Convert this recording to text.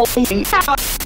Oh,